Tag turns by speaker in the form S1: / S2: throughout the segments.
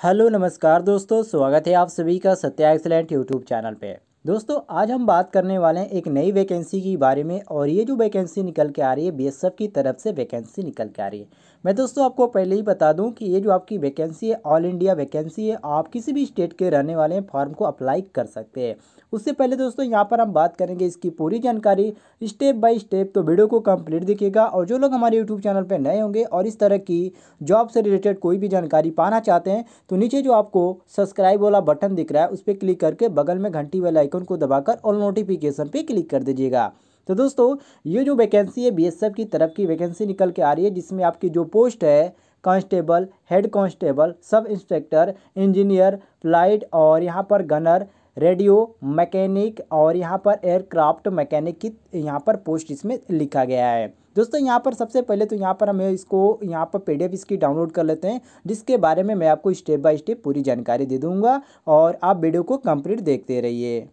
S1: Hello, नमस्कार दोस्तों, स्वागत है आप सभी का सत्या एक्सलेंट यूट्यूब चैनल पे। दोस्तों, आज हम बात करने वाले हैं एक नई वैकेंसी के बारे में और ये जो वैकेंसी निकल के आ रही है बीएसएफ की तरफ़ से वैकेंसी निकल के आ रही है। मैं दोस्तों आपको पहले ही बता दूँ कि ये जो आपकी वैकेंसी है ऑल इंडिया वैकेंसी है, आप किसी भी स्टेट के रहने वाले हैं फॉर्म को अप्लाई कर सकते हैं। उससे पहले दोस्तों यहाँ पर हम बात करेंगे इसकी पूरी जानकारी। स्टेप बाय स्टेप तो वीडियो को कंप्लीट देखिएगा और जो लोग हमारे यूट्यूब चैनल पर नए होंगे और इस तरह की जॉब से रिलेटेड कोई भी जानकारी पाना चाहते हैं तो नीचे जो आपको सब्सक्राइब वाला बटन दिख रहा है, उस पर क्लिक करके बगल में घंटी वाले आइकन को दबाकर ऑल नोटिफिकेशन पर क्लिक कर दीजिएगा। तो दोस्तों, ये जो वैकेंसी है बीएसएफ की तरफ़ की वैकेंसी निकल के आ रही है, जिसमें आपकी जो पोस्ट है constable head constable sub inspector engineer flight और यहाँ पर गनर रेडियो मैकेनिक और यहाँ पर एयरक्राफ्ट मैकेनिक की यहाँ पर पोस्ट इसमें लिखा गया है। दोस्तों, यहाँ पर सबसे पहले तो यहाँ पर हमें इसको, यहाँ पर पीडीएफ इसकी डाउनलोड कर लेते हैं, जिसके बारे में मैं आपको स्टेप बाय स्टेप पूरी जानकारी दे दूँगा और आप वीडियो को कंप्लीट देखते रहिए।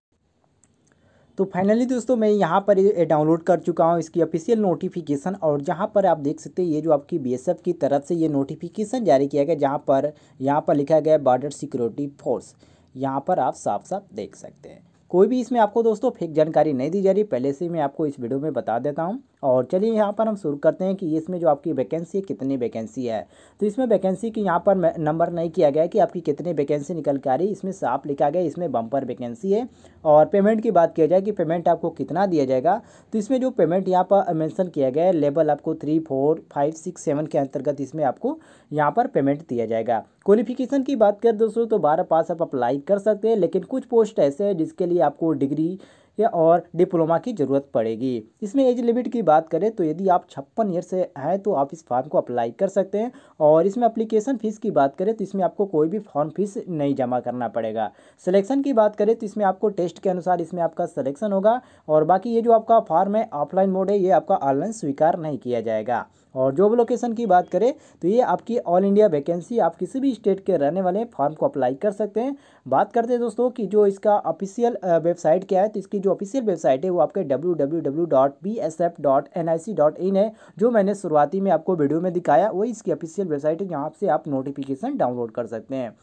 S1: तो फाइनली दोस्तों, मैं यहाँ पर डाउनलोड कर चुका हूँ इसकी ऑफिशियल नोटिफिकेशन और जहाँ पर आप देख सकते हैं ये जो आपकी बीएसएफ की तरफ़ से ये नोटिफिकेशन जारी किया गया, जहाँ पर यहाँ पर लिखा गया बॉर्डर सिक्योरिटी फोर्स यहाँ पर आप साफ़ साफ़ देख सकते हैं। कोई भी इसमें आपको दोस्तों फेक जानकारी नहीं दी जा रही, पहले से मैं आपको इस वीडियो में बता देता हूँ। और चलिए यहाँ पर हम शुरू करते हैं कि इसमें जो आपकी वैकेंसी है, कितनी वैकेंसी है। तो इसमें वैकेंसी की यहाँ पर नंबर नहीं किया गया कि आपकी कितनी वैकेंसी निकल के आ रही, इसमें साफ़ लिखा गया इसमें बम्पर वैकेंसी है। और पेमेंट की बात किया जाए कि पेमेंट आपको कितना दिया जाएगा तो इसमें जो पेमेंट यहाँ पर मैंसन किया गया है लेवल आपको three four five six seven के अंतर्गत इसमें आपको यहाँ पर पेमेंट दिया जाएगा। क्वालिफिकेशन की बात करें दोस्तों तो बारह पास आप अप्लाई कर सकते हैं, लेकिन कुछ पोस्ट ऐसे हैं जिसके लिए आपको डिग्री या और डिप्लोमा की ज़रूरत पड़ेगी। इसमें एज लिमिट की बात करें तो यदि आप छप्पन ईयर से हैं तो आप इस फॉर्म को अप्लाई कर सकते हैं। और इसमें अप्लीकेशन फ़ीस की बात करें तो इसमें आपको कोई भी फॉर्म फ़ीस नहीं जमा करना पड़ेगा। सिलेक्शन की बात करें तो इसमें आपको टेस्ट के अनुसार इसमें आपका सिलेक्शन होगा, और बाकी ये जो आपका फॉर्म है ऑफलाइन मोड है, ये आपका ऑनलाइन स्वीकार नहीं किया जाएगा। और जॉब लोकेशन की बात करें तो ये आपकी ऑल इंडिया वैकेंसी आप किसी भी स्टेट के रहने वाले फॉर्म को अप्लाई कर सकते हैं। बात करते हैं दोस्तों कि जो इसका ऑफिशियल वेबसाइट क्या है तो इसकी जो ऑफिशियल वेबसाइट है, वो आपके डब्ल्यू है, जो मैंने शुरुआती में आपको वीडियो में दिखाया, वही इसकी ऑफिशियल वेबसाइट है, जहाँ से आप नोटिफिकेशन डाउनलोड कर सकते हैं।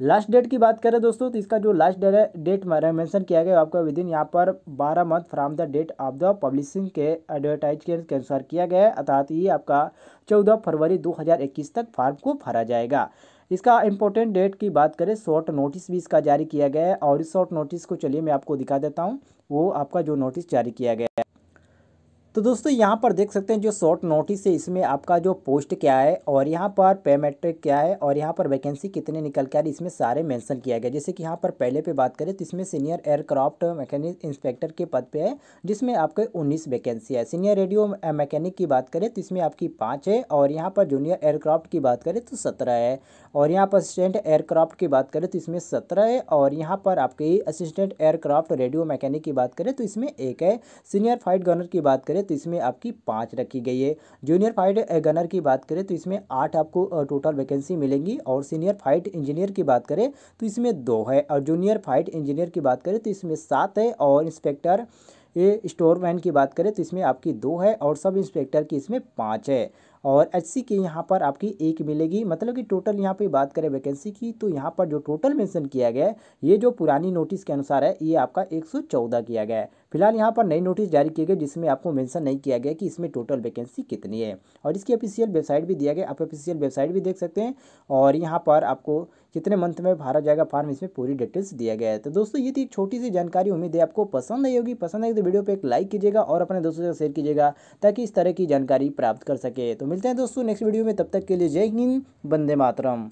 S1: लास्ट डेट की बात करें दोस्तों तो इसका जो लास्ट डेट है, डेट मेंशन किया गया आपका विद इन यहाँ पर बारह month from the date of the publishing के एडवर्टाइज के अनुसार किया गया है, अर्थात ये आपका चौदह फरवरी 2021 तक फार्म को भरा जाएगा। इसका इंपॉर्टेंट डेट की बात करें शॉर्ट नोटिस भी इसका जारी किया गया है, और इस शॉर्ट नोटिस को चलिए मैं आपको दिखा देता हूँ, वो आपका जो नोटिस जारी किया गया है। तो दोस्तों, यहाँ पर देख सकते हैं जो शॉर्ट नोटिस है, इसमें आपका जो पोस्ट क्या है और यहाँ पर पे मेट्रिक क्या है और यहाँ पर वैकेंसी कितने निकल के आ रही इसमें सारे मेंशन किया गया। जैसे कि यहाँ पर पहले पे बात करें तो इसमें सीनियर एयरक्राफ्ट मैकेनिक इंस्पेक्टर के पद पे है, जिसमें आपके उन्नीस वैकेंसी है। सीनियर रेडियो मैकेनिक की बात करें तो इसमें आपकी पाँच है और यहाँ पर जूनियर एयरक्राफ्ट की बात करें तो सत्रह है। और यहाँ पर असिस्टेंट एयरक्राफ्ट की बात करें तो इसमें सत्रह है और यहाँ पर आपकी असिस्टेंट एयरक्राफ्ट रेडियो मैकेनिक की बात करें तो इसमें एक है। सीनियर फाइट गनर की बात करें तो इसमें आपकी पाँच रखी गई है। जूनियर फाइट गनर की बात करें तो इसमें आठ आपको टोटल वैकेंसी मिलेंगी और सीनियर फाइट इंजीनियर की बात करें तो इसमें दो है। और जूनियर फाइट इंजीनियर की बात करें तो इसमें सात है और इंस्पेक्टर ये स्टोर मैन की बात करें तो इसमें आपकी दो है और सब इंस्पेक्टर की इसमें पाँच है। और एच सी की यहाँ पर आपकी एक मिलेगी मतलब कि टोटल यहाँ पे बात करें वैकेंसी की तो यहाँ पर जो टोटल मेंशन किया गया है, ये जो पुरानी नोटिस के अनुसार है, ये आपका 114 किया गया है। फ़िलहाल यहाँ पर नई नोटिस जारी किए गए जिसमें आपको मेंशन नहीं किया गया कि इसमें टोटल वैकेंसी कितनी है। और इसकी ऑफिशियल वेबसाइट भी दिया गया, आप ऑफिशियल वेबसाइट भी देख सकते हैं। और यहाँ पर आपको कितने मंथ में भरा जाएगा फार्म, इसमें पूरी डिटेल्स दिया गया है। तो दोस्तों, ये थी छोटी सी जानकारी, उम्मीद है आपको पसंद आई होगी। पसंद आई तो वीडियो पर एक लाइक कीजिएगा और अपने दोस्तों से शेयर कीजिएगा, ताकि इस तरह की जानकारी प्राप्त कर सके। तो मिलते हैं दोस्तों नेक्स्ट वीडियो में, तब तक के लिए जय हिंद बंदे मातरम।